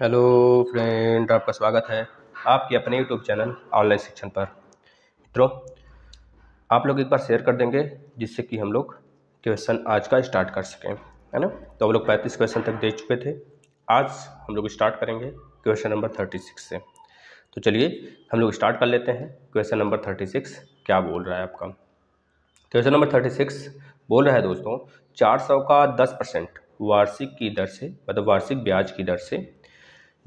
Hello friend, आपका स्वागत है आपके अपने यूट्यूब चैनल ऑनलाइन शिक्षण पर। मित्रों, आप लोग एक बार शेयर कर देंगे, जिससे कि हम लोग क्वेश्चन आज का स्टार्ट कर सकें, है ना? तो हम लोग पैंतीस क्वेश्चन तक दे चुके थे। आज हम लोग स्टार्ट करेंगे क्वेश्चन नंबर थर्टी सिक्स से। तो चलिए, हम लोग स्टार्ट कर लेते हैं। क्वेश्चन नंबर थर्टी सिक्स क्या बोल रहा है आपका? क्वेश्चन नंबर थर्टी सिक्स बोल रहा है दोस्तों, चार सौ का दस परसेंट वार्षिक की दर से मतलब वार्षिक ब्याज की दर से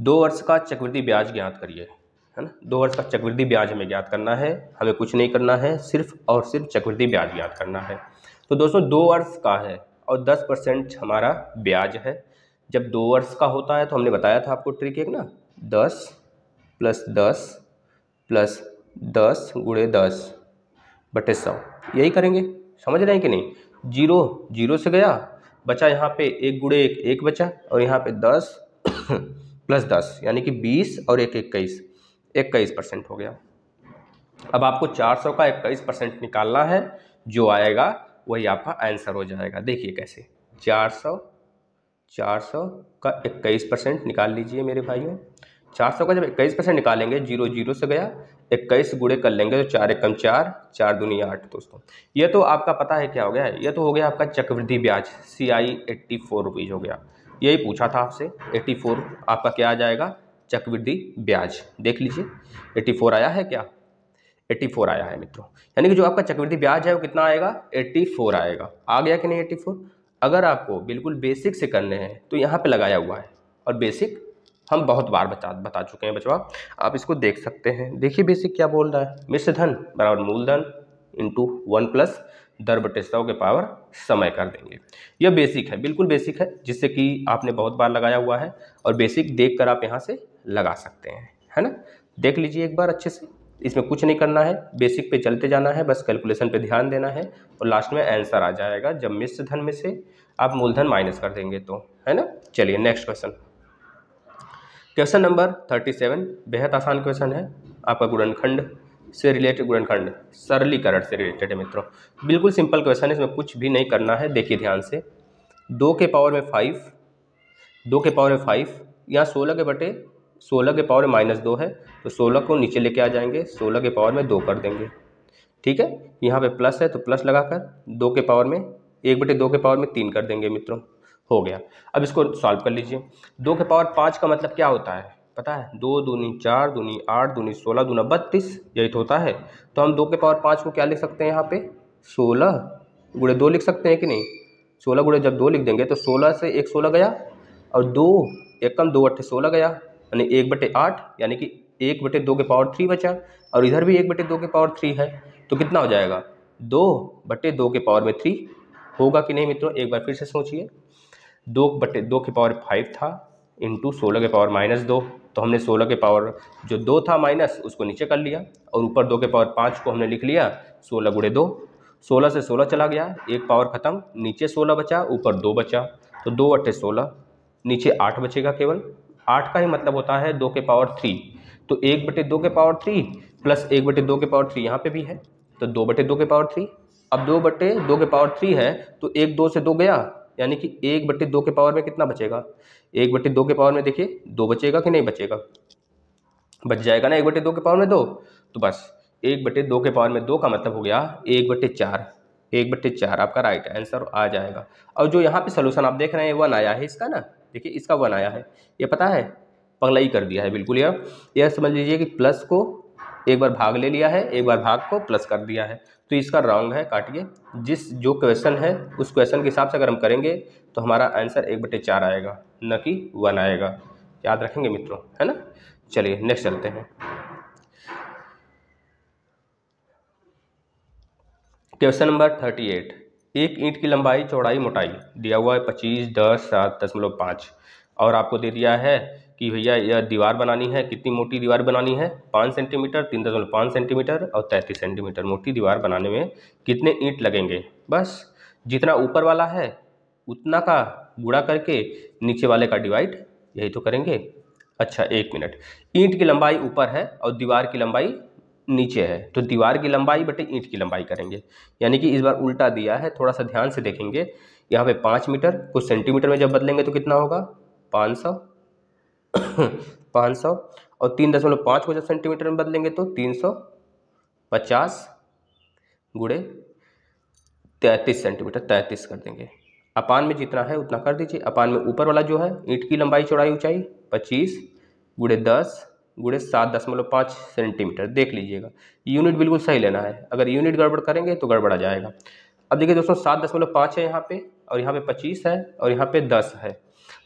दो वर्ष का चक्रवृद्धि ब्याज ज्ञात करिए, है ना? दो वर्ष का चक्रवृद्धि ब्याज हमें ज्ञात करना है, हमें कुछ नहीं करना है, सिर्फ़ और सिर्फ़ चक्रवृद्धि ब्याज ज्ञात करना है। तो दोस्तों, दो वर्ष का है और दस परसेंट हमारा ब्याज है। जब दो वर्ष का होता है तो हमने बताया था आपको ट्रिक एक ना, दस प्लस दस प्लस दस गुड़े दस बटे सौ। यही करेंगे? समझ रहे हैं कि नहीं? ज़ीरो ज़ीरो से गया, बचा यहाँ पे एक गुड़े एक एक बचा और यहाँ पे दस प्लस दस, यानी कि बीस और एक इक्कीस इक्कीस परसेंट हो गया। अब आपको चार सौ का इक्कीस परसेंट निकालना है, जो आएगा, वही आपका आंसर हो जाएगा। देखिए कैसे, चार सौ चार सौ का इक्कीस परसेंट निकाल लीजिए मेरे भाइयों। चार सौ का जब इक्कीस परसेंट निकालेंगे, ज़ीरो ज़ीरो से गया, इक्कीस गुड़े कर लेंगे तो चार एकम चार चार दुनिया आठ दोस्तों। ये तो आपका पता है क्या हो गया है ये तो हो गया आपका चक्रवृद्धि ब्याज C I eighty four rupees हो गया। यही पूछा था आपसे। एट्टी फोर आपका क्या आ जाएगा? चक्रवृद्धि ब्याज। देख लीजिए। एट्टी फोर आया है क्या? एट्टी फोर आया है मित्रों। यानी कि जो आपका चक्रवृद्धि ब्याज है वो कितना आएगा? एट्टी फोर आएगा। आ गया कि नहीं एट्टी फोर? अगर आपको बिल्कुल बेसिक से करने हैं तो यहाँ पे लगाया हुआ है। और बेसिक हम बहुत बार बता बता चुके हैं बचवा आप। इसको देख सकते हैं। देखिए बेसिक क्या बोल रहा है। मिश्र धन बराबर मूलधन इंटू वन प्लस दर बटे सौ के पावर समय कर देंगे। यह बेसिक है, बिल्कुल बेसिक है, जिससे कि आपने बहुत बार लगाया हुआ है और बेसिक देख कर आप यहाँ से लगा सकते हैं, है ना? देख लीजिए एक बार अच्छे से। इसमें कुछ नहीं करना है बेसिक पे चलते जाना है, बस कैलकुलेशन पे ध्यान देना है और लास्ट में आंसर आ जाएगा जब मिश्र धन में से आप मूलधन माइनस कर देंगे तो है ना? चलिए next question question number thirty seven बेहद आसान क्वेश्चन है, आपका गुणनखंड से रिलेटेड गुणनखंड, सरलीकरण से रिलेटेड है मित्रों। बिल्कुल सिंपल क्वेश्चन है, इसमें कुछ भी नहीं करना है, देखिए ध्यान से। दो के पावर में फाइव दो के पावर में फाइव यहाँ सोलह के बटे सोलह के पावर में माइनस दो है तो सोलह को नीचे लेके आ जाएँगे, सोलह के पावर में दो कर देंगे। ठीक है? यहाँ पे प्लस है तो प्लस लगाकर दो के पावर में, एक बटे दो के पावर में तीन कर देंगे मित्रों। हो गया। अब इसको सॉल्व कर लीजिए। दो के पावर पाँच का मतलब क्या होता है? पता है? दो दूनी चार दूनी आठ दूनी सोलह दूना बत्तीस, यही तो होता है। तो हम दो के पावर पाँच को क्या लिख सकते हैं यहाँ पे? सोलह गुड़े दो लिख सकते हैं कि नहीं? सोलह गुड़े जब दो लिख देंगे तो सोलह से एक सोलह गया और दो, एक कम दो अट्ठे सोलह गया यानी एक बटे आठ, यानी कि एक बटे दो के पावर थ्री बचा और इधर भी एक बटे दो के पावर थ्री है तो कितना हो जाएगा? दो बटे दो के पावर में थ्री होगा कि नहीं मित्रों? एक बार फिर से सोचिए। दो बटे दो के पावर फाइव था इंटू सोलह के पावर माइनस दो। तो हमने सोलह के पावर जो दो था माइनस, उसको नीचे कर लिया और ऊपर दो के पावर पाँच को हमने लिख लिया, सोलह गुड़े दो। सोलह से सोलह चला गया, एक पावर ख़त्म, नीचे सोलह बचा, ऊपर दो बचा तो दो अट्ठे सोलह, नीचे आठ बचेगा केवल। आठ का ही मतलब होता है दो के पावर थ्री तो एक बटे दो के पावर थ्री प्लस एक बटे दो के पावर थ्री यहाँ पे भी है तो दो बटे दो के पावर थ्री। अब दो बटे दो के पावर थ्री है तो एक दो से दो गया यानी कि एक बट्टे दो के पावर में कितना बचेगा? एक बट्टे दो के पावर में देखिए, दो बचेगा कि नहीं बचेगा? बच जाएगा ना एक बट्टे दो के पावर में दो? तो बस, एक बट्टे दो के पावर में दो का मतलब हो गया एक बट्टे चार। एक बट्टे चार, आपका राइट आंसर आ जाएगा। और जो यहाँ पे सोल्यूशन आप देख रहे हैं वन आया है इसका ना? देखिए, इसका वन आया है। ये पता है? पगलाई कर दिया है, बिल्कुल यह यह समझ लीजिए कि प्लस को एक बार भाग ले लिया है, एक बार भाग को प्लस कर दिया है। तो इसका रॉन्ग है, काटिए। जिस, जो क्वेश्चन है, उस क्वेश्चन के हिसाब से अगर हम करेंगे तो हमारा आंसर एक बटे चार आएगा, न कि वन आएगा। याद रखेंगे मित्रों, है ना? चलिए नेक्स्ट चलते हैं। क्वेश्चन नंबर थर्टी एट एक ईंट की लंबाई, चौड़ाई, मोटाई। दिया हुआ है पच्चीस, दस, सात, दशमलव पाँच। और आपको दे दिया है कि भैया यह दीवार बनानी है, कितनी मोटी दीवार बनानी है? पाँच सेंटीमीटर, तीन दशमलव पाँच सेंटीमीटर और तैंतीस सेंटीमीटर। मोटी दीवार बनाने में कितने ईंट लगेंगे? बस, जितना ऊपर वाला है, उतना का गुड़ा करके नीचे वाले का डिवाइड यही तो करेंगे। अच्छा एक मिनट। ईंट की लंबाई ऊपर है और दीवार की लंबाई नीचे है। तो दीवार की लंबाई बटे ईंट की लंबाई करेंगे। यानी कि इस बार उल्टा दिया है, थोड़ा सा ध्यान से देखेंगे। यहाँ पे पाँच मीटर, कुछ सेंटीमीटर में जब बदलेंगे तो कितना होगा? पाँच सौ। पाँच सौ और तीन दशमलव पाँच को जब सेंटीमीटर में बदलेंगे तो तीन सौ पचास गुड़े तैंतीस सेंटीमीटर, तैंतीस कर देंगे। अपान में जितना है उतना कर दीजिए। अपान में ऊपर वाला जो है, ईंट की लंबाई, चौड़ाई, ऊंचाई, पच्चीस गुड़े दस गुड़े सात दशमलव पाँच सेंटीमीटर, देख लीजिएगा। यूनिट बिल्कुल सही लेना है। अगर यूनिट गड़बड़ करेंगे तो गड़बड़ा जाएगा। अब देखिए दोस्तों, सात दशमलव पाँच है यहाँ पे और यहाँ पे पच्चीस है और यहाँ पे दस है।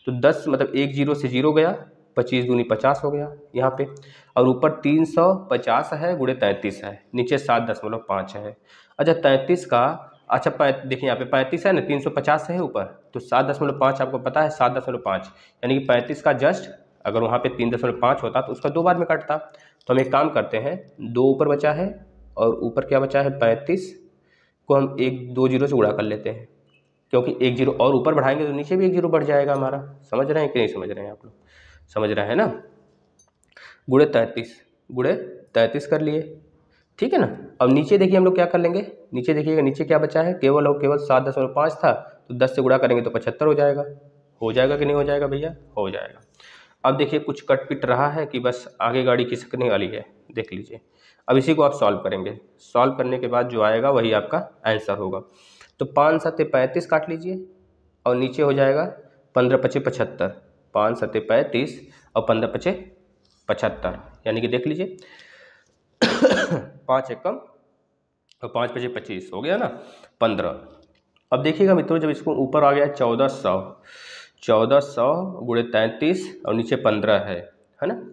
तो दस मतलब एक ज़ीरो से ज़ीरो गया। पच्चीस दूनी पचास हो गया यहाँ पे। और ऊपर तीन सौ पचास है गुड़े तैंतीस है, नीचे सात दशमलव पाँच है। अच्छा तैंतीस का अच्छा पै, देखिए यहाँ पे पैंतीस है ना, तीन सौ पचास है ऊपर तो सात दशमलव पाँच आपको पता है, सात दशमलव पाँच। यानी कि पैंतीस का जस्ट, अगर वहाँ पे तीन दशमलव पाँच होता तो उसका दो बार में कटता। तो हम एक काम करते हैं, दो ऊपर बचा है और ऊपर क्या बचा है, पैंतीस को हम एक दो ज़ीरो से गुड़ा कर लेते हैं, क्योंकि एक ज़ीरो और ऊपर बढ़ाएँगे तो नीचे भी एक ज़ीरो बढ़ जाएगा हमारा। समझ रहे हैं कि नहीं समझ रहे हैं आप लोग? समझ रहे हैं ना? गुड़े तैंतीस गुड़े तैंतीस कर लिए। ठीक है ना? अब नीचे देखिए हम लोग क्या कर लेंगे? नीचे देखिएगा, नीचे क्या बचा है? केवल और केवल सात दशमलव पाँच था तो दस से गुड़ा करेंगे तो पचहत्तर हो जाएगा। हो जाएगा कि नहीं हो जाएगा भैया? हो जाएगा। अब देखिए कुछ कट पिट रहा है कि बस आगे गाड़ी खिसकने वाली है, देख लीजिए। अब इसी को आप सॉल्व करेंगे। सॉल्व करने के बाद जो आएगा वही आपका आंसर होगा। तो पाँच सत्य पैंतीस काट लीजिए और नीचे हो जाएगा पंद्रह, पच्चीस, पचहत्तर। पाँच सत्य पैंतीस और पंद्रह पचे पचहत्तर। यानी कि देख लीजिए। पाँच एकम और पाँच पचे पच्चीस, हो गया ना? पंद्रह। अब देखिएगा मित्रों, जब इसको ऊपर आ गया चौदह सौ। चौदह सौ गुड़े तैंतीस और नीचे पंद्रह है है ना?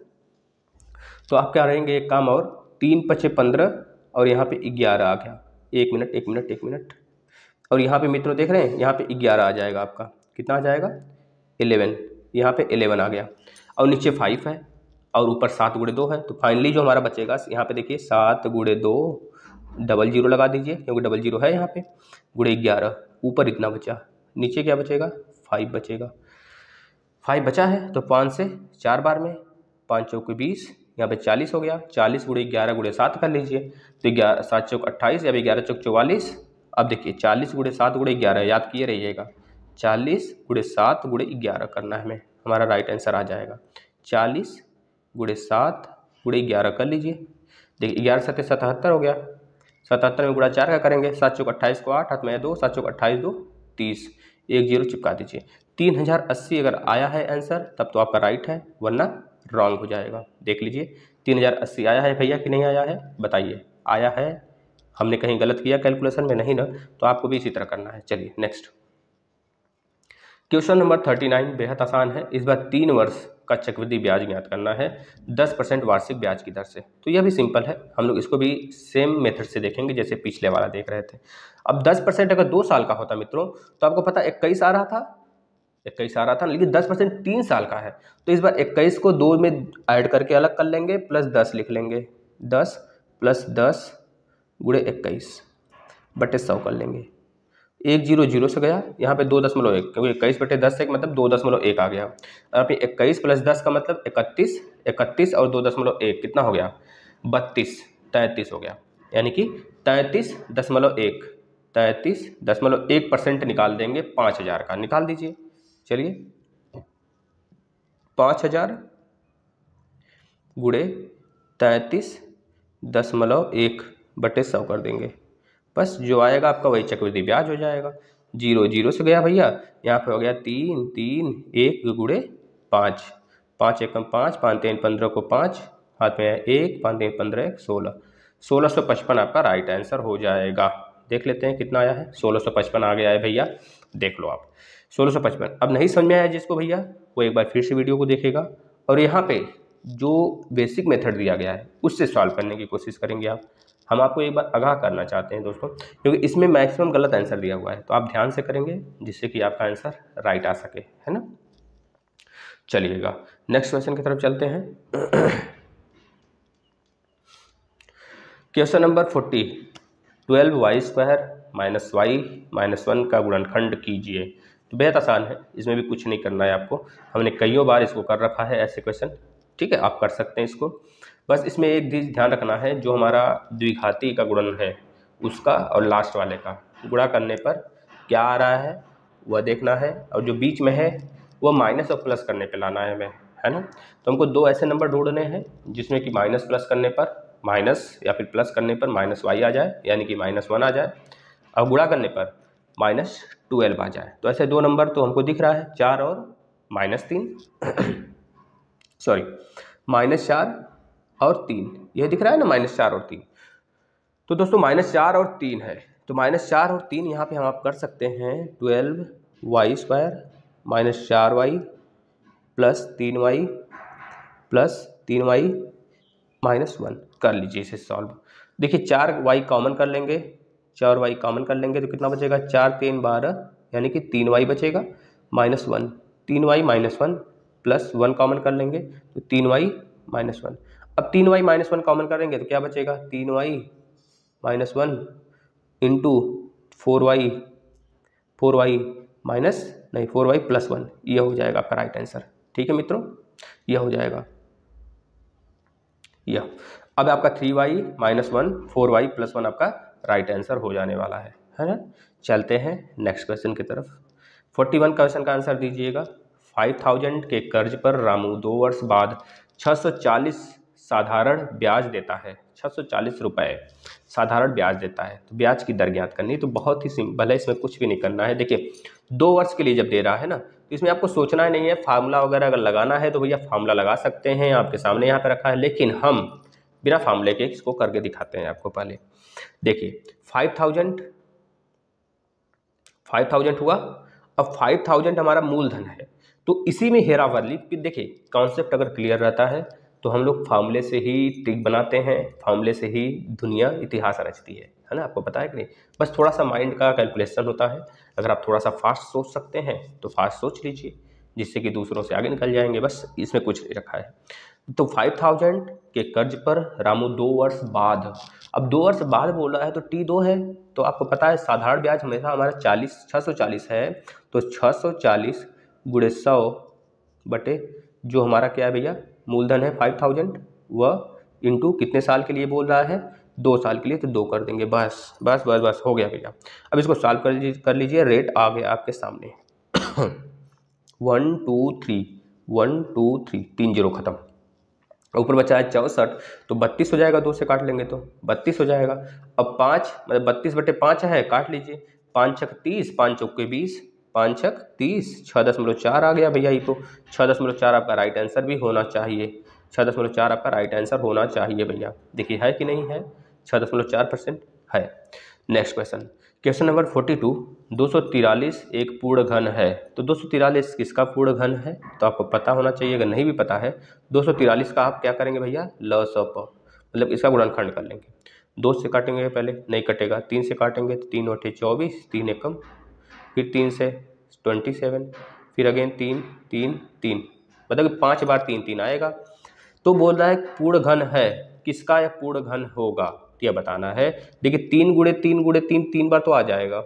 तो आप क्या रहेंगे, एक काम और, तीन पचे पंद्रह और यहाँ पे ग्यारह आ गया। एक मिनट एक मिनट एक मिनट। और यहाँ पे मित्रों देख रहे हैं, यहाँ पे ग्यारह आ जाएगा आपका। कितना आ जाएगा? एलेवन यहाँ पे एलेवन आ गया। और नीचे फाइव है और ऊपर सात गुड़े दो है। तो फाइनली जो हमारा बचेगा, यहाँ पे देखिए सात गुड़े दो डबल ज़ीरो लगा दीजिए, क्योंकि डबल ज़ीरो है यहाँ पे। गुड़े ग्यारह, ऊपर इतना बचा। नीचे क्या बचेगा? फाइव बचेगा। फाइव बचा है तो पाँच से चार बार में पाँच चौक बीस, यहाँ पे चालीस हो गया। चालीस गुड़े ग्यारह गुड़े सात कर लीजिए। तो ग्यारह सात चौक अट्ठाईस या फिर ग्यारह चौक चौवालीस। अब देखिए, चालीस गुड़े सात गुड़े ग्यारह, याद किए रहिएगा। चालीस गुड़े सात गुड़े ग्यारह करना है हमें। हमारा राइट आंसर आ जाएगा। चालीस गुड़े सात गुड़े ग्यारह कर लीजिए। देखिए, ग्यारह सत्य सतहत्तर हो गया। सतहत्तर में गुड़ा चार का करेंगे। सात चौक अट्ठाईस को आठ, हाथ में दो। सात चौक अट्ठाईस दो, तीस। एक ज़ीरो चिपका दीजिए। तीन हज़ार अस्सी अगर आया है आंसर तब तो आपका राइट है, वरना रॉन्ग हो जाएगा। देख लीजिए, तीन हज़ार अस्सी आया है भैया कि नहीं आया है? बताइए। आया है। हमने कहीं गलत किया कैलकुलेशन में? नहीं ना। तो आपको भी इसी तरह करना है। चलिए next question number thirty nine बेहद आसान है। इस बार तीन वर्ष का चक्रवृद्धि ब्याज ज्ञात करना है। दस परसेंट वार्षिक ब्याज की दर से। तो यह भी सिंपल है। हम लोग इसको भी सेम मेथड से देखेंगे, जैसे पिछले वाला देख रहे थे। अब दस परसेंट अगर दो साल का होता मित्रों तो आपको पता इक्कीस आ रहा था? इक्कीस आ रहा था, लेकिन दस परसेंट तीन साल का है। तो इस बार इक्कीस को दो में ऐड करके अलग कर लेंगे प्लस दस लिख लेंगे। दस प्लस दस गुड़े इक्कीस। बटे सौ कर लेंगे। एक ज़ीरो ज़ीरो से गया, यहाँ पे दो दशमलव एक, क्योंकि इक्कीस बटे दस से मतलब दो दशमलव एक आ गया। और पे इक्कीस प्लस दस का मतलब इकतीस इकतीस और दो दशमलव एक, कितना हो गया? बत्तीस, तैंतीस हो गया। यानी कि तैंतीस दशमलव एक, तैंतीस दशमलव एक परसेंट निकाल देंगे पाँच हज़ार का। निकाल दीजिए, चलिए। पाँच हज़ार गुड़े तैंतीस दशमलव एक बटे सौ कर देंगे। बस जो आएगा आपका वही चक्रवृद्धि ब्याज हो जाएगा। ज़ीरो ज़ीरो से गया भैया, यहाँ पे हो गया तीन तीन, एक गुड़े पाँच। पाँच एकम पाँच पाँच तीन पंद्रह को पाँच, हाथ में एक, पाँच तीन पंद्रह एक, सोलह। सोलह सौ पचपन आपका राइट आंसर हो जाएगा। देख लेते हैं कितना आया है। सोलह सौ पचपन आ गया है भैया, देख लो आप। सोलह सौ पचपन, अब नहीं समझ में आया जिसको भैया, वो एक बार फिर से वीडियो को देखेगा। और यहाँ पे जो बेसिक मेथड दिया गया है, उससे सॉल्व करने की कोशिश करेंगे आप। हम आपको एक बार आगाह करना चाहते हैं दोस्तों, क्योंकि इसमें मैक्सिमम गलत आंसर दिया हुआ है। तो आप ध्यान से करेंगे, जिससे कि आपका आंसर राइट आ सके, है ना? चलिएगा, नेक्स्ट क्वेश्चन की तरफ़ चलते हैं। Question number forty, twelve y square minus y minus one का गुणनखंड कीजिए। तो बेहद आसान है, इसमें भी कुछ नहीं करना है आपको। हमने कईयों बार इसको कर रखा है, ऐसे क्वेश्चन, ठीक है? आप कर सकते हैं इसको। बस इसमें एक चीज़ ध्यान रखना है, जो हमारा द्विघाती का गुणन है, उसका और लास्ट वाले का। गुणा करने पर क्या आ रहा है? वह देखना है, और जो बीच में है, वह माइनस और प्लस करने पर लाना है हमें, है ना? तो हमको दो ऐसे नंबर ढूँढने हैं, जिसमें कि माइनस प्लस करने पर माइनस या फिर प्लस करने पर माइनस वाई आ जाए, यानी कि माइनस वन आ जाए, और गुणा करने पर माइनस ट्वेल्व आ जाए। तो ऐसे दो नंबर तो हमको दिख रहा है, चार और माइनस तीन। सॉरी माइनस चार और तीन। यह दिख रहा है ना माइनस चार और तीन। तो दोस्तों, माइनस चार और तीन है। तो माइनस चार और तीन यहाँ पे हम आप कर सकते हैं ट्वेल्व वाई स्क्वायर माइनस चार वाई प्लस तीन वाई प्लस तीन वाई माइनस वन। कर लीजिए इसे सॉल्व देखिए, चार वाई कॉमन कर लेंगे। चार वाई कॉमन कर लेंगे तो कितना बचेगा? चार तीन बारह, यानी कि तीन वाई बचेगा माइनस वन। तीन y minus one plus one common कर लेंगे तो तीन वाई माइनस वन। अब तीन वाई माइनस वन कॉमन करेंगे तो क्या बचेगा? तीन y minus one into four y four y minus नहीं फोर वाई प्लस वन यह हो जाएगा आपका राइट आंसर ठीक है मित्रों? यह हो जाएगा। यह अब आपका three y minus one four y plus one आपका राइट आंसर हो जाने वाला है। है ना? चलते हैं नेक्स्ट क्वेश्चन की तरफ़। फोर्टी वन क्वेश्चन का आंसर दीजिएगा। फाइव थाउज़ेंड के कर्ज पर रामू दो वर्ष बाद छः सौ चालीस साधारण ब्याज देता है छः सौ चालीस रुपये साधारण ब्याज देता है। तो ब्याज की दर ज्ञात करनी तो बहुत ही सिंपल है इसमें कुछ भी नहीं करना है। देखिए, दो वर्ष के लिए जब दे रहा है ना तो इसमें आपको सोचना नहीं है, फार्मूला वगैरह अगर लगाना है तो भैया फार्मूला लगा सकते हैं, आपके सामने यहाँ पे रखा है। लेकिन हम बिना फार्मूले के इसको करके दिखाते हैं आपको पहले। देखिए, फाइव थाउज़ेंड फाइव थाउज़ेंड हुआ, अब फाइव थाउज़ेंड हमारा मूलधन है। तो इसी में हेरावरली देखिए, कॉन्सेप्ट अगर क्लियर रहता है तो हम लोग फार्मूले से ही ट्रिक बनाते हैं, फार्मूले से ही दुनिया, इतिहास रचती है है ना? आपको पता है कि नहीं? बस थोड़ा सा माइंड का कैलकुलेशन होता है। अगर आप थोड़ा सा फास्ट सोच सकते हैं तो फास्ट सोच लीजिए, जिससे कि दूसरों से आगे निकल जाएँगे, बस इसमें कुछ रखा है। तो फाइव थाउज़ेंड के कर्ज पर रामू दो वर्ष बाद। अब दो वर्ष बाद बोल है तो टी दो है तो आपको पता है, साधारण ब्याज हमेशा हमारा चालीस छः सौ चालीस है तो छः सौ चालीस गुड़े सौ बटे जो हमारा क्या है भैया? मूलधन है फाइव थाउज़ेंड वह इंटू कितने साल के लिए बोल रहा है? दो साल के लिए तो दो कर देंगे, बस बस बस बस, हो गया भैया। अब इसको सॉल्व कर लीजिए कर लीजिए रेट आ गया आपके सामने। One two three one two three तीन ज़ीरो ख़त्म। ऊपर बचा है चौंसठ तो बत्तीस हो जाएगा, दो से काट लेंगे तो। बत्तीस हो जाएगा। अब पाँच मतलब बत्तीस बटे पाँच है, काट लीजिए। पाँच छक तीस, पाँच चौके बीस पाँच छक तीस। छः दशमलव चार आ गया भैया ये तो। छः दशमलव चार आपका राइट आंसर भी होना चाहिए। छः दशमलव चार आपका राइट आंसर होना चाहिए भैया। देखिए, है कि नहीं है? छः दशमलव चार परसेंट है। Next question question number forty two दो सौ तिरालीस एक पूर्ण घन है। तो दो सौ तिरालीस किसका पूर्ण घन है? तो आपको पता होना चाहिए, अगर नहीं भी पता है, दो सौ तिरालीस का आप क्या करेंगे भैया? ल स प। मतलब इसका गुणनखंड कर लेंगे। दो से काटेंगे पहले, नहीं कटेगा। तीन से काटेंगे तो तीन अठे चौबीस, तीन एकम फिर तीन से ट्वेंटी सेवन फिर अगेन तीन तीन तीन। मतलब पाँच बार तीन तीन आएगा। तो बोल रहा है पूर्ण घन है। किसका यह पूर्ण घन होगा यह बताना है। देखिए, तीन गुड़े तीन गुड़े तीन तीन बार तो आ जाएगा।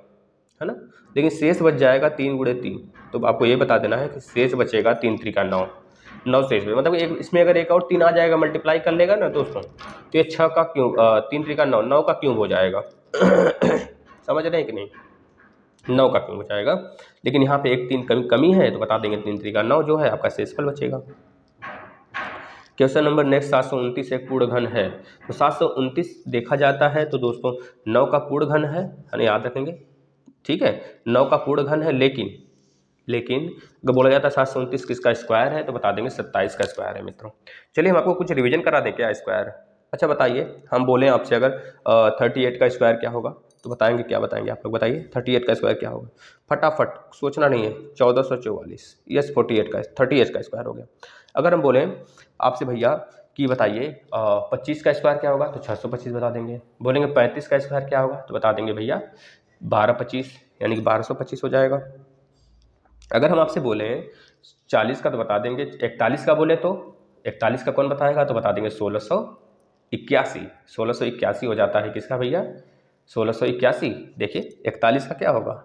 है ना? लेकिन शेष बच जाएगा तीन गुड़े तीन। तो आपको ये बता देना है कि शेष बचेगा तीन त्रिका नौ। नौ शेष में मतलब एक, इसमें अगर एक और तीन आ जाएगा मल्टीप्लाई कर लेगा ना दोस्तों तो ये छः का क्यों तीन त्रिका नौ नौ का क्यों हो जाएगा? समझ रहे हैं कि नहीं? नौ का क्यों बचाएगा? लेकिन यहाँ पे एक तीन कमी कमी है तो बता देंगे तीन तरीका। नौ जो है, आपका शेषफल बचेगा। क्वेश्चन नंबर नेक्स्ट, सात सौ उनतीस एक पूर्ण घन है। तो सात सौ उनतीस देखा जाता है तो दोस्तों, नौ का पूर्ण घन है यानी याद रखेंगे। ठीक है? नौ का पूर्ण घन है, लेकिन लेकिन, अगर बोला जाता है सात सौ उनतीस किसका स्क्वायर है तो बता देंगे सत्ताईस का स्क्वायर है, मित्रों। चलिए, हम आपको कुछ रिविजन करा दें क्या स्क्वायर अच्छा बताइए, हम बोलें आपसे अगर थर्टी एट का स्क्वायर क्या होगा? तो बताएँगे क्या बताएँगे? आप लोग बताइए थर्टी एट का स्क्वायर क्या होगा? फटाफट, सोचना नहीं है, चौदह सौ चौवालीस यस फोर्टी एट का थर्टी एट का स्क्वायर हो गया। अगर हम बोलें आपसे भैया कि बताइए पच्चीस का स्क्वायर क्या होगा? तो छः सौ पच्चीस बता देंगे। बोलेंगे पैंतीस का स्क्वायर क्या होगा? तो बता देंगे भैया, बारह पच्चीस, यानी कि बारह सौ पच्चीस हो जाएगा। अगर हम आपसे बोलें, चालीस का तो बता देंगे, इकतालीस का बोले तो इकतालीस का कौन बताएगा? तो बता देंगे सोलह सौ इक्यासी, सोलह सौ इक्यासी हो जाता है किसका भैया? सोलह सौ इक्यासी। देखिए, इकतालीस का क्या होगा?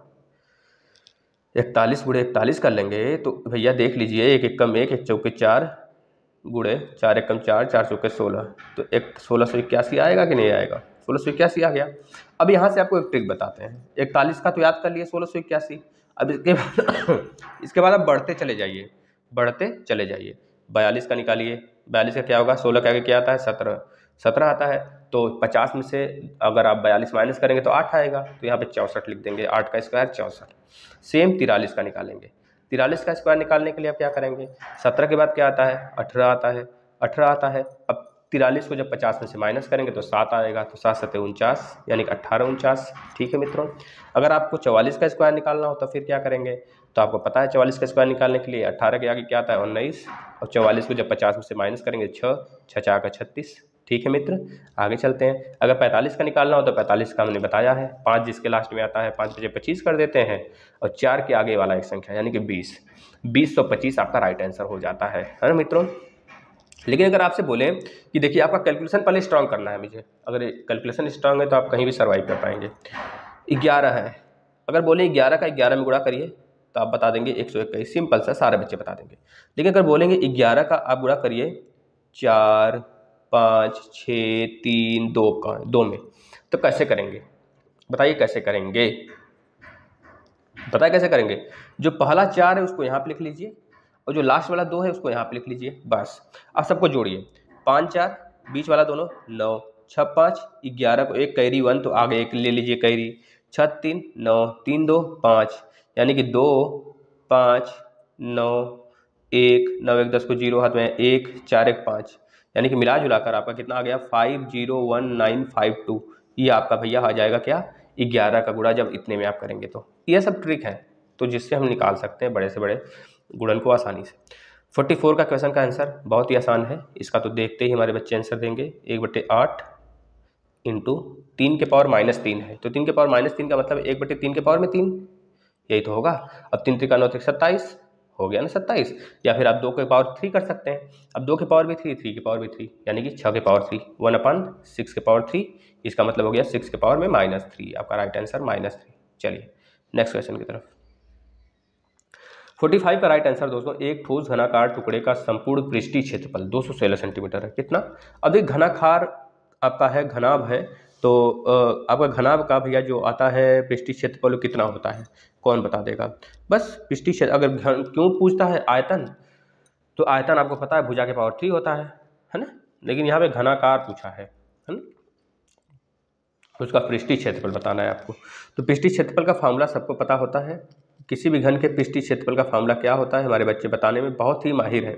इकतालीस गुड़े इकतालीस कर लेंगे तो भैया देख लीजिए, एक एक कम एक एक चौके चार गुड़े चार एक कम चार चार चौके सोलह। तो एक सोलह सौ इक्यासी आएगा कि नहीं आएगा? सोलह सौ इक्यासी आ गया। अब यहाँ से आपको एक ट्रिक बताते हैं। इकतालीस का तो याद कर लिए, सोलह सौ इक्यासी। अब इसके बाद इसके बाद आप बढ़ते चले जाइए, बढ़ते चले जाइए। बयालीस का निकालिए। बयालीस का क्या होगा? सोलह के आगे क्या आता है? सत्रह। सत्रह आता है। तो पचास में से अगर आप बयालीस माइनस करेंगे तो आठ आएगा। तो यहाँ पे चौंसठ लिख देंगे, आठ का स्क्वायर चौंसठ। सेम तिरालीस का निकालेंगे। तिरालीस का स्क्वायर निकालने के लिए आप क्या करेंगे? सत्रह के बाद क्या आता है? अठारह आता है। अठारह आता है। अब तिरालीस को जब पचास में से माइनस करेंगे तो सात आएगा। तो सात, सत्तर, उनचास, यानी कि अट्ठारह उनचास। ठीक है मित्रों? अगर आपको चवालीस का स्क्वायर निकालना हो तो फिर क्या करेंगे? तो आपको पता है चवालीस का स्क्वायर निकालने के लिए अट्ठारह के आगे क्या आता है? उन्नीस। और चवालीस को जब पचास में से माइनस करेंगे छः छः चार का छत्तीस। ठीक है मित्र, आगे चलते हैं। अगर पैंतालीस का निकालना हो तो पैंतालीस का हमने बताया है। पाँच जिसके लास्ट में आता है, पाँच बजे पच्चीस कर देते हैं और चार के आगे वाला एक संख्या, यानी कि बीस। बीस सौ पच्चीस आपका राइट आंसर हो जाता है। है ना मित्रों? लेकिन अगर आपसे बोले कि देखिए, आपका कैलकुलेशन पहले स्ट्रांग करना है मुझे। अगर कैलकुलेशन स्ट्रांग है तो आप कहीं भी सर्वाइव कर पाएँगे। ग्यारह है। अगर बोले ग्यारह का ग्यारह में गुड़ा करिए तो आप बता देंगे एक सौ इक्कीस। सिंपल सा, सारे बच्चे बता देंगे। लेकिन अगर बोलेंगे ग्यारह का आप गुड़ा करिए, चार पाँच, छ, तीन, दो का, दो में। तो कैसे करेंगे? बताइए कैसे करेंगे? बताइए कैसे करेंगे? जो पहला चार है उसको यहाँ पे लिख लीजिए और जो लास्ट वाला दो है उसको यहाँ पे लिख लीजिए, बस। अब सबको जोड़िए। पाँच, चार, बीच वाला दोनों, नौ। छः, पाँच, ग्यारह को एक, कैरी वन तो आगे एक ले लीजिए कैरी। छः, तीन, नौ, तीन, दो, पाँच। यानी कि दो, पाँच, नौ, एक नौ, एक, दस को ज़ीरो हाथ में, एक, चार, एक, पाँच। यानी कि मिला जुला कर आपका कितना आ गया? Five zero one nine five two. ये आपका भैया आ जाएगा क्या? ग्यारह का गुड़ा जब इतने में आप करेंगे तो। ये सब ट्रिक है तो जिससे हम निकाल सकते हैं बड़े से बड़े गुड़न को आसानी से। फोर्टी फोर का क्वेश्चन का आंसर बहुत ही आसान है। इसका तो देखते ही हमारे बच्चे आंसर देंगे। एक बटे आठ इंटू तीन के पावर माइनस तीन है। तो तीन के पावर माइनस तीन का मतलब एक बटे तीन के पावर में तीन। यही तो होगा। अब तीन त्रिका नौ सत्ताईस। हो गया ना सत्ताईस, या फिर आप दो के पावर थ्री कर सकते हैं। अब दो के पावर भी थ्री थ्री के पावर भी थ्री यानी कि छः के पावर थ्री वन अपन सिक्स के पावर थ्री इसका मतलब हो गया सिक्स के पावर में माइनस थ्री आपका राइट आंसर माइनस थ्री चलिए नेक्स्ट क्वेश्चन की तरफ़। फोर्टी फाइव का राइट आंसर दोस्तों, एक ठोस घनाकार टुकड़े का संपूर्ण पृष्ठीय क्षेत्रफल दो सौ सोलह सेंटीमीटर है। कितना? अब एक घनाकार आपका है, घनाभ है तो आपका घनाभ का भैया जो आता है पृष्ठीय क्षेत्रफल कितना होता है? कौन बता देगा? बस पृष्ठीय क्षेत्र, अगर क्यों पूछता है आयतन तो आयतन आपको पता है, भुजा के पावर थ्री होता है है ना? लेकिन यहाँ पे घनाकार पूछा है है ना? उसका पृष्ठीय क्षेत्रफल बताना है आपको। तो पृष्ठीय क्षेत्रफल का फॉर्मूला सबको पता होता है। किसी भी घन के पृष्ठीय क्षेत्रफल का फार्मूला क्या होता है, हमारे बच्चे बताने में बहुत ही माहिर है।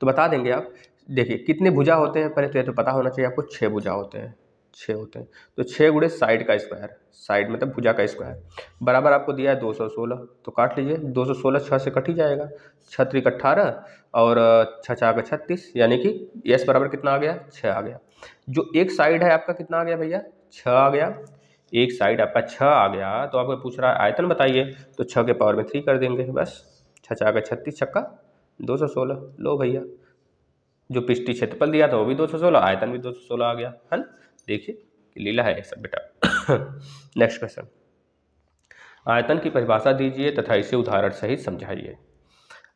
तो बता देंगे आप, देखिए, कितने भुजा होते हैं पहले तो ये तो पता होना चाहिए आपको छः भुजा होते हैं। छः होते हैं। तो छः गुड़े साइड का स्क्वायर, साइड मतलब भुजा का स्क्वायर। बराबर आपको दिया है दो सौ सोलह तो काट लीजिए, दो सौ सोलह छः से कट ही जाएगा। छत्रिक अट्ठारह और छः चार का छत्तीस, यानी कि यस बराबर कितना आ गया? छः आ गया। जो एक साइड है आपका कितना आ गया भैया? छः आ गया। एक साइड आपका छः आ गया तो आपको पूछ रहा है आयतन बताइए तो छः के पावर में थ्री कर देंगे, बस। छः चार का छत्तीस, छक्का, दो सौ सोलह, लो भैया। जो पिष्टी क्षेत्रफल दिया था वो भी दो सौ सोलह, आयतन भी दो सौ सोलह आ गया, है ना? देखिए लीला है सब, बेटा। नेक्स्ट क्वेश्चन आयतन की परिभाषा दीजिए तथा इसे उदाहरण सहित समझाइए।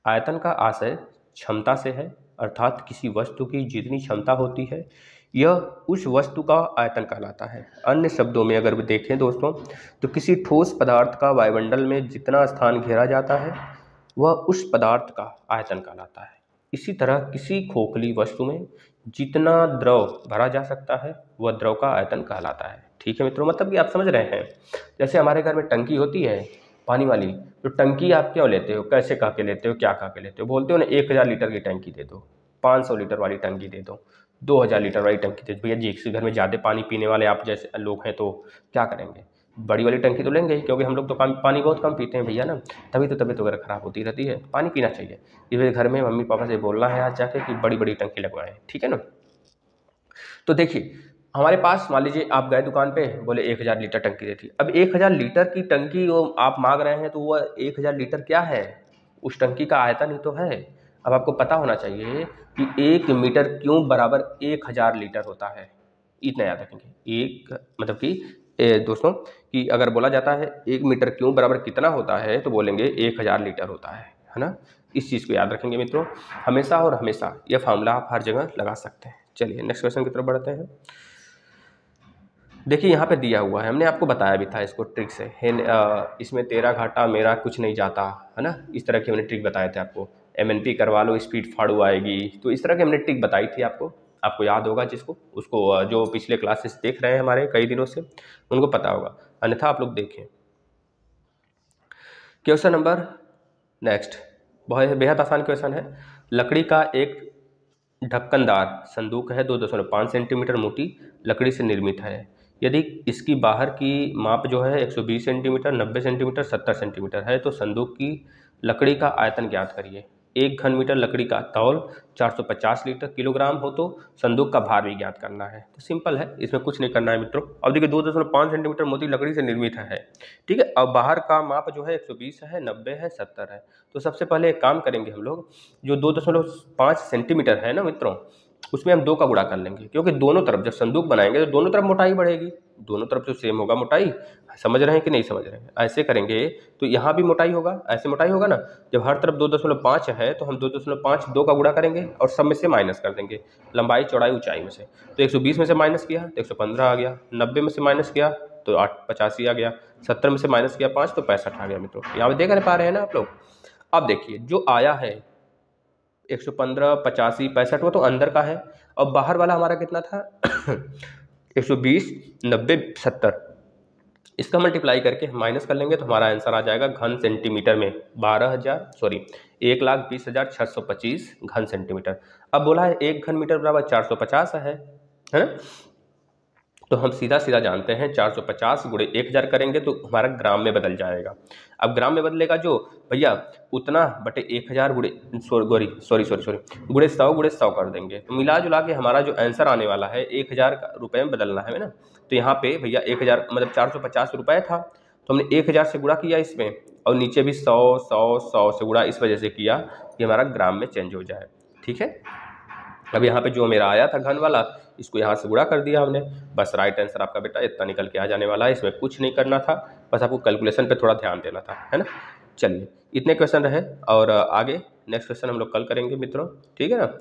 आयतन का आशय क्षमता से है, अर्थात किसी वस्तु की जितनी क्षमता होती है, यह उस वस्तु का आयतन कहलाता है। अन्य शब्दों में अगर देखें दोस्तों तो किसी ठोस पदार्थ का वायुमंडल में जितना स्थान घेरा जाता है, वह उस पदार्थ का आयतन कहलाता है। इसी तरह किसी खोखली वस्तु में जितना द्रव भरा जा सकता है, वह द्रव का आयतन कहलाता है। ठीक है मित्रों मतलब कि आप समझ रहे हैं। जैसे हमारे घर में टंकी होती है, पानी वाली तो टंकी आप क्यों लेते हो? कैसे कह के लेते हो? क्या कह के लेते हो? बोलते हो ना, एक हज़ार लीटर की टंकी दे दो, पाँच सौ लीटर वाली टंकी दे दो दो हज़ार लीटर वाली टंकी दे दो। भैया जी एक घर में ज़्यादा पानी पीने वाले आप जैसे लोग हैं तो क्या करेंगे? बड़ी वाली टंकी तो लेंगे, क्योंकि हम लोग तो पानी बहुत कम पीते हैं भैया ना। तभी तो तबीयत वगैरह ख़राब होती रहती है। पानी पीना चाहिए। इसलिए घर में मम्मी पापा से बोलना है आज जाके कि बड़ी बड़ी टंकी लगवाएँ, ठीक है ना? तो देखिए, हमारे पास मान लीजिए आप गए दुकान पे, बोले एक हज़ार लीटर टंकी देती अब एक हज़ार लीटर की टंकी वो आप मांग रहे हैं तो वह एक हज़ार लीटर क्या है? उस टंकी का आयतन ही तो है। अब आपको पता होना चाहिए कि एक मीटर क्यों बराबर एक हज़ार लीटर होता है। इतना याद रखेंगे। एक मतलब कि ए, दोस्तों कि अगर बोला जाता है एक मीटर क्यों बराबर कितना होता है तो बोलेंगे एक हज़ार लीटर होता है है ना? इस चीज़ को याद रखेंगे मित्रों। हमेशा और हमेशा यह फार्मूला आप हर जगह लगा सकते हैं। चलिए नेक्स्ट क्वेश्चन की तरफ़ बढ़ते हैं। देखिए यहाँ पे दिया हुआ है हमने आपको बताया भी था इसको ट्रिक से। है इसमें तेरा घाटा मेरा कुछ नहीं जाता है ना? इस तरह की हमने ट्रिक बताए थे आपको। एमएनपी करवा लो स्पीड फाड़ू आएगी। तो इस तरह की हमने ट्रिक बताई थी आपको। आपको याद होगा जिसको, उसको जो पिछले क्लासेस देख रहे हैं हमारे कई दिनों से, उनको पता होगा। अन्यथा आप लोग देखें क्वेश्चन नंबर नेक्स्ट बहुत, बेहद आसान क्वेश्चन है। लकड़ी का एक ढक्कनदार संदूक है, दो दशमलव पाँच सेंटीमीटर मोटी, लकड़ी से निर्मित है। यदि इसकी बाहर की माप जो है 120 सेंटीमीटर 90 सेंटीमीटर 70 सेंटीमीटर है तो संदूक की लकड़ी का आयतन ज्ञात करिए। एक घन मीटर लकड़ी का तौल 450 लीटर किलोग्राम हो तो संदूक का भार भी ज्ञात करना है। तो सिंपल है, इसमें कुछ नहीं करना है मित्रों। अब देखिए, दो दशमलव पाँच सेंटीमीटर मोटी लकड़ी से निर्मित है। ठीक है, अब बाहर का माप जो है 120 है 90 है 70 है। तो सबसे पहले एक काम करेंगे हम लोग, जो दो दशमलव पाँच सेंटीमीटर है ना मित्रों, उसमें हम दो का गुड़ा कर लेंगे, क्योंकि दोनों तरफ़ जब संदूक बनाएँगे तो दोनों तरफ़ मोटाई बढ़ेगी। दोनों तरफ़ जो सेम होगा मोटाई? समझ रहे हैं कि नहीं समझ रहे हैं? ऐसे करेंगे तो यहाँ भी मोटाई होगा? ऐसे मोटाई होगा ना? जब हर तरफ़ दो दशमलव पाँच है तो हम दो दशमलव पाँच दो का गुड़ा करेंगे और सब में से माइनस कर देंगे। लंबाई, चौड़ाई, ऊंचाई में से। तो एक सौ बीस में से माइनस किया तो एक सौ पंद्रह आ गया। नब्बे में से माइनस किया तो आठ पचासी आ गया। सत्तर में से माइनस किया, पाँच तो पैंसठ आ गया मित्रों। यहाँ पर देख पा रहे हैं ना आप लोग? अब देखिए, जो आया है, एक सौ पंद्रह, पचासी, पैंसठ, वो तो अंदर का है। और बाहर वाला हमारा कितना था? एक सौ बीस, नब्बे, सत्तर। इसका मल्टीप्लाई करके हम माइनस कर लेंगे तो हमारा आंसर आ जाएगा घन सेंटीमीटर में बारह हज़ार सॉरी एक लाख बीस हज़ार छः सौ पच्चीस घन सेंटीमीटर अब बोला है एक घन मीटर बराबर चार सौ पचास है है ना? तो हम सीधा सीधा जानते हैं 450 गुड़े एक हज़ार करेंगे तो हमारा ग्राम में बदल जाएगा। अब ग्राम में बदलेगा जो? भैया, उतना बटे एक हज़ार गुड़े सॉरी सॉरी सॉरी सॉरी गुड़े सौ गुड़े सौ कर देंगे। तो मिला जुला के हमारा जो आंसर आने वाला है, एक हज़ार रुपये में बदलना है ना? तो यहाँ पे भैया एक हज़ार मतलब चार सौ पचास रुपये था तो हमने एक हज़ार से गुड़ा किया इसमें, और नीचे भी सौ सौ सौ से गुड़ा इस वजह से किया कि हमारा ग्राम में चेंज हो जाए। ठीक है? अब यहाँ पे जो मेरा आया था घन वाला इसको यहाँ से गुड़ा कर दिया हमने। बस राइट आंसर आपका बेटा इतना निकल के आ जाने वाला है, इसमें कुछ नहीं करना था, बस आपको कैलकुलेशन पे थोड़ा ध्यान देना था, है ना? चलिए, इतने क्वेश्चन रहे और आगे नेक्स्ट क्वेश्चन हम लोग कल करेंगे मित्रों, ठीक है ना?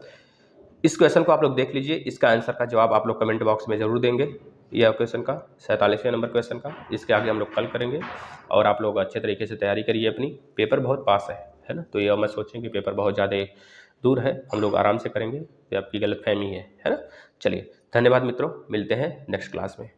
इस क्वेश्चन को आप लोग देख लीजिए, इसका आंसर का जवाब आप लोग कमेंट बॉक्स में ज़रूर देंगे, यह क्वेश्चन का, सैंतालीसवें नंबर क्वेश्चन का, इसके आगे हम लोग कल करेंगे और आप लोग अच्छे तरीके से तैयारी करिए अपनी पेपर बहुत पास है है ना? तो ये मैं सोचें कि पेपर बहुत ज़्यादा दूर है, हम लोग आराम से करेंगे ये आपकी गलत फहमी है है ना? चलिए धन्यवाद मित्रों मिलते हैं नेक्स्ट क्लास में।